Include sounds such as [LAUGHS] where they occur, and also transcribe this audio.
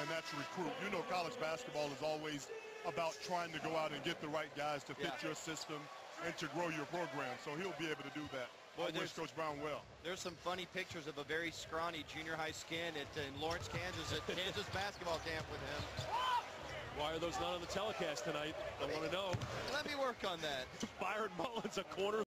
and that's recruit. You know college basketball is always about trying to go out and get the right guys to fit Yeah. your system and to grow your program. So he'll be able to do that. Boy, I wish Coach Brown well. There's some funny pictures of a very scrawny junior high skin at, in Lawrence, Kansas at Kansas [LAUGHS] basketball camp with him. Why are those not on the telecast tonight? I want to know. Let me work on that. [LAUGHS] Byron Mullens, a quarter.